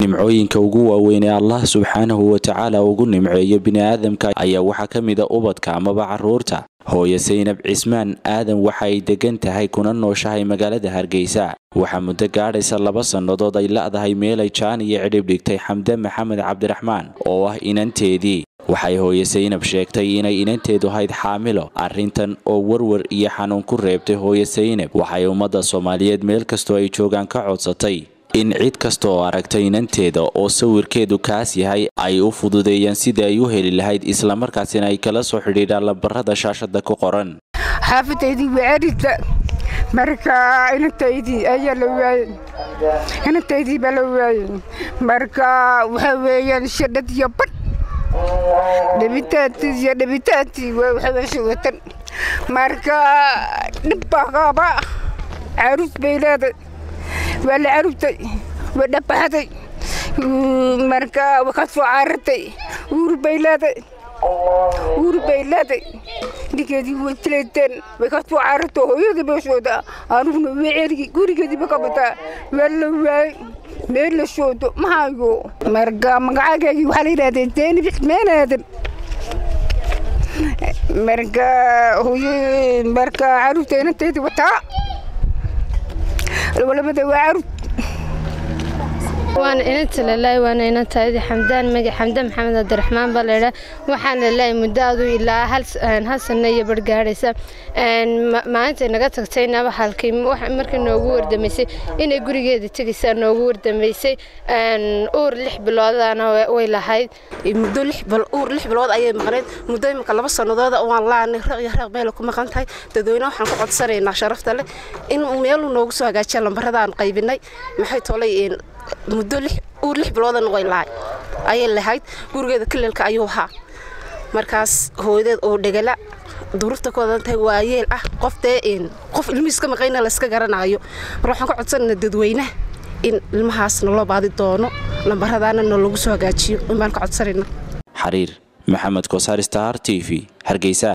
nimcooyinka ugu waaweyn ee allah subxaanahu watacaala ugu nimceeyo bini'aadamka ayaa waxaa ka mid a ubadka amaba carruurta hooye saynab cismaan aadan waxa ay degan tahay kuna nooshahay magaalada hargeysa. Waxaa muddo gaadhaysa laba sannadood ay la'dahay meelay jaan iyo cidhib dhigtay xamde maxamed cabdiraxmaan oo ah inanteedii. Waxay hooye saynab sheegtay inay inanteedu hayd xaamilo arrintan oo warwar iyo xanuun ku reebtay hooye saynab. Waxay ummadda soomaaliyeed meel kastoo ay joogaan ka codsatay in cid kasta oo aragtay inanteeda oo sawirkeedu kaas yahay ay u fududeeyaan sidii ay u heli lahayd islamarkaasina ay kala soo xidhiidhaan lambarada shaashada ku qoran. Xaafadaydii waaridba marka inantaydii ayaa la waayey inantaydii baa la waayey marka waxaa weeyaan shadhad iyo badh dhibitaantii iyo dhibitaantii waxaa watan marka dhib baa qaaba. Caruus bay leeday waa la carubtay waa dhabaxday marka waa ka soo carartay uur bay leeday uur bay leeday ninkeedii way jilayteen way ka soo carartay hooyadii bay soodaa anuguna way cerigi gurigeediiba ka bataa waa la waayey meel la soodo ma hayo marka magacaageygii waxaa la yidhahdee deeni bixmeenaadan marka hooyo marka carruurta inanteedii wataa labada waa waana inanta lalaay waana inantaadi xamdaan maga xamdaan maxamed cabdiraxmaan baa waxaan lalaay muddo adu ilaa hal sanno iyo bargaadhaysa maalinta naga tagtaynaba halkii markii noogu wardamaysay inay gurigeeda tegaysaa noogu wardamaysay uur lix biloodana way lahayd. Muddo uur lix bilood ayay maqnayd. Muddo imika laba sannadooda waan laanay raq iyo raq meela ku maqan tahay. Dadweyne waxaan ku codsanaynaa sharafta leh. In meeluu noogu soo hagaajiya lambarada aan qaybinay maxay tolay muddo uur lix biloodan way lahay. Ayay lahayd gurigeeda kililka ayuu ahaa. Markaas hooyadeed oo dhegala duruurta koodantahay waayeel ah. Qof dee qof ilmihiis ka maqayna layska garanaayo. Mar waxaan ka codsanayna dadweynaha in ilmahaas naloo baadi doono lambaradaana nalagu soo hagaajiyo. In baan ka codsanayna xariir maxamed kosaar star t v. Hargeysa